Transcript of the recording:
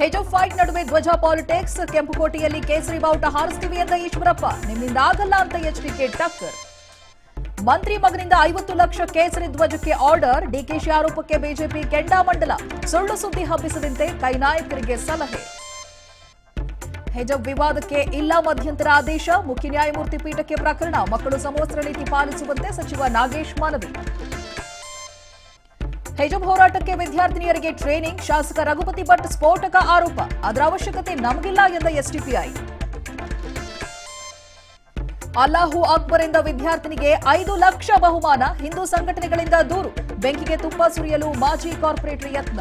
Hedge fight ನಡುವೆ ಧ್ವಜ politics ಕೆಂಪುಕೋಟೆಯಲ್ಲಿ ಕೇಸರಿ ಬಾವುಟ ಹಾರಿಸ್ತೀವಿ ಎಂದ ಈಶ್ವರಪ್ಪ. ನಿಮ್ಮಿಂದ ಆಗಲ್ಲ ಅಂತ ಎಚ್ಡಿಕೆ ಟಕ್ಕರ್ ಮಂತ್ರಿ ಮಗನಿಂದ ಐವತ್ತು ಲಕ್ಷ ಕೇಸರಿ ಧ್ವಜಕ್ಕೆ ಆರ್ಡರ್ ಡಿಕೆಶಿ ಆರೋಪಕ್ಕೆ ಬಿಜೆಪಿ ಕೆಂಡಾಮಂಡಲ ಸುಳ್ಳು ಸುದ್ದಿ ಹಬ್ಬಿಸದಂತೆ ಕೈ ನಾಯಕರಿಗೆ ಸಲಹೆ. ಹೆಜಬ್ ವಿವಾದಕ್ಕೆ ಇಲ್ಲ ಮಧ್ಯಂತರ ಆದೇಶ, ಮುಖ್ಯ ನ್ಯಾಯಮೂರ್ತಿ ಪೀಠಕ್ಕೆ ಪ್ರಕರಣ. ಮಕ್ಕಳು ಸಮವಸ್ತ್ರ ನೀತಿ ಪಾಲಿಸುವಂತೆ ಸಚಿವ ನಾಗೇಶ್ ಮನವಿ. ಹೆಜಬ್ ಹೋರಾಟಕ್ಕೆ ವಿದ್ಯಾರ್ಥಿನಿಯರಿಗೆ ಟ್ರೈನಿಂಗ್, ಶಾಸಕ ರಘುಪತಿ ಭಟ್ ಸ್ಫೋಟಕ ಆರೋಪ. ಅದರ ಅವಶ್ಯಕತೆ ನಮಗಿಲ್ಲ ಎಂದ ಎಸ್ಡಿಪಿಐ. ಅಲ್ಲಾಹು ಅಕ್ಬರ್ ಎಂದ ವಿದ್ಯಾರ್ಥಿನಿಗೆ ಐದು ಲಕ್ಷ ಬಹುಮಾನ ಹಿಂದೂ ಸಂಘಟನೆಗಳಿಂದ ದೂರು. ಬೆಂಕಿಗೆ ತುಪ್ಪ ಸುರಿಯಲು ಮಾಜಿ ಕಾರ್ಪೊರೇಟರ್ ಯತ್ನ.